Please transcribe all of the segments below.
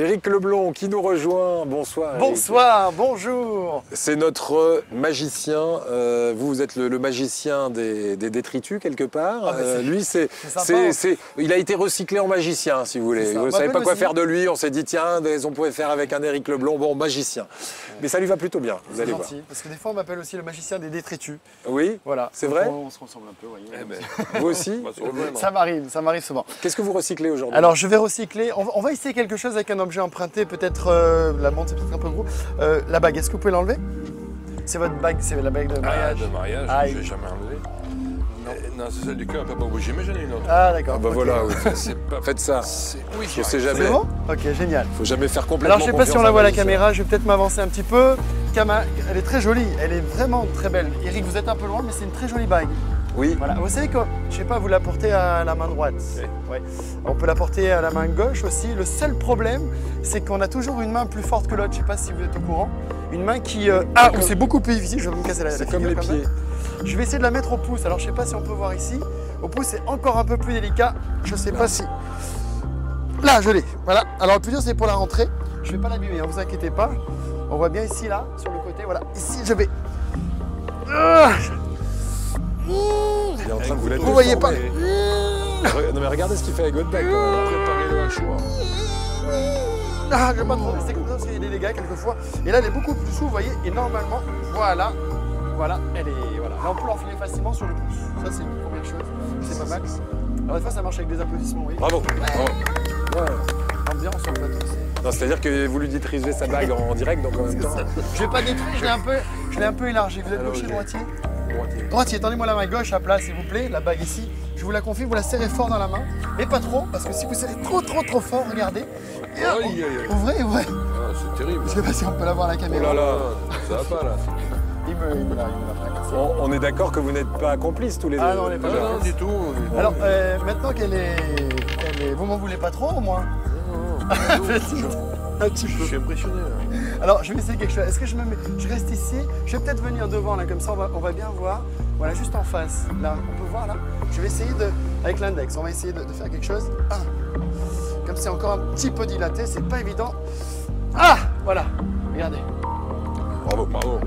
Éric Leblon qui nous rejoint. Bonsoir. Bonsoir, bonjour. C'est notre magicien. Euh, vous, vous êtes le, le magicien des, des détritus quelque part. Ah, bah, Euh, c'est- lui, c'est, c'est sympa. c'est, c'est- il a été recyclé en magicien, si vous voulez. Vous ne Bah, savez peu pas quoi aussi. faire de lui. On s'est dit tiens, on pouvait faire avec un Éric Leblon. Bon, magicien. Mais ça lui va plutôt bien. Vous C'est allez voir. gentil, parce que des fois on m'appelle aussi le magicien des détritus. Oui. Voilà. C'est Donc, vrai on, on se ressemble un peu, voyez. Eh ben, Vous aussi. on rejoindre. Ça m'arrive, ça m'arrive souvent. Qu'est-ce que vous recyclez aujourd'hui? Alors je vais recycler, on va, on va essayer quelque chose avec un objet emprunté, peut-être euh, la montre c'est peut-être un peu gros. Euh, la bague, est-ce que vous pouvez l'enlever? C'est votre bague, c'est la bague de Ah, mariage. de mariage, je vais jamais enlever. Euh, Non, c'est celle du cœur, papa bouger, mais j'en ai une autre. Ah d'accord. Ah bah voilà. oui. Pas. Faites ça. c'est- Oui, Je sais jamais. C'est bon? Ok, génial. Faut jamais faire complètement. Alors je sais pas si on la voit à la caméra, je vais peut-être m'avancer un petit peu. Kama, elle est très jolie, elle est vraiment très belle. Eric, vous êtes un peu loin, mais c'est une très jolie bague. Oui. Voilà, vous savez que, je sais pas, vous la portez à la main droite. Ouais. On peut la porter à la main gauche aussi. Le seul problème, c'est qu'on a toujours une main plus forte que l'autre. Je sais pas si vous êtes au courant. Une main qui. euh, Ah, c'est beaucoup plus difficile. Je vais me casser la, la C'est comme figure les pieds. même. Je vais essayer de la mettre au pouce. Alors, je sais pas si on peut voir ici. Au pouce, c'est encore un peu plus délicat. Je sais pas si. Là, je l'ai. Voilà. Alors, le plus dur, c'est pour la rentrée. Je vais pas l'abîmer, ne vous inquiétez pas. On voit bien ici, là, sur le côté. Voilà. Ici, je vais. Ah Il est en train de vous la vous voyez pas. Non mais regardez ce qu'il fait avec votre bague. quand même. Préparez le hachoir. Ah, je vais pas trop rester comme ça parce qu'il des dégâts quelquefois. Et là, elle est beaucoup plus souple, vous voyez. Et normalement, voilà, voilà, elle est. Voilà. Là, on peut l'enfiler facilement sur le pouce. Ça, c'est une première chose. C'est pas mal. Alors, des fois, ça marche avec des applaudissements, oui. Bravo. bravo. Ambiance sur le plateau. c'est- Non, c'est-à-dire que vous lui dites résumer sa bague en direct, donc en même temps. Je l'ai pas détruit, je l'ai un peu, je l'ai un peu élargi. Vous êtes gaucher, droitier Droitier. Droitier, tendez-moi la main gauche à plat, s'il vous plaît. La bague ici. Je vous la confie, vous la serrez fort dans la main. Mais pas trop, parce que si vous serrez trop, trop, trop fort, regardez. Et là, Aïe, aïe, aïe. Ouvrez, ouvrez. Ah, c'est terrible. Je sais pas si on peut la voir à la Oh caméra. là là. Ça va pas là. Il me, il me l'a, il me l'a fracassé. On, on est d'accord que vous n'êtes pas complices tous les deux. Ah non, on n'est pas Non, d'accord. non, du tout. Alors, euh, maintenant qu'elle est, qu'elle est- Vous m'en voulez pas trop, au moins Non, non, du tout. Un petit Je peu. suis impressionné là. Alors, je vais essayer quelque chose. Est-ce que je me mets... Je reste ici? Je vais peut-être venir devant, là, comme ça, on va, on va bien voir. Voilà, juste en face. Là, on peut voir, là. Je vais essayer de... Avec l'index, on va essayer de, de faire quelque chose. Ah. Comme c'est encore un petit peu dilaté, c'est pas évident. Ah Voilà. Regardez. Bravo, bravo.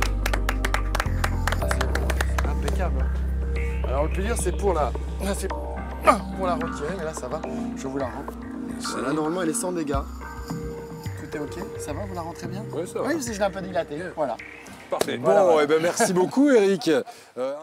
C'est impeccable. hein. Alors, le plus dur, c'est pour la... là, c'est pour la retirer, mais là, ça va. Je vous la rends. Là, normalement, elle est sans dégâts. Tout est OK Ça va Vous la rentrez bien Ouais, ça va. Oui, parce que je l'ai un peu dilaté. Voilà. Parfait. Bon, Voilà, voilà. eh ben merci beaucoup, Eric. Euh,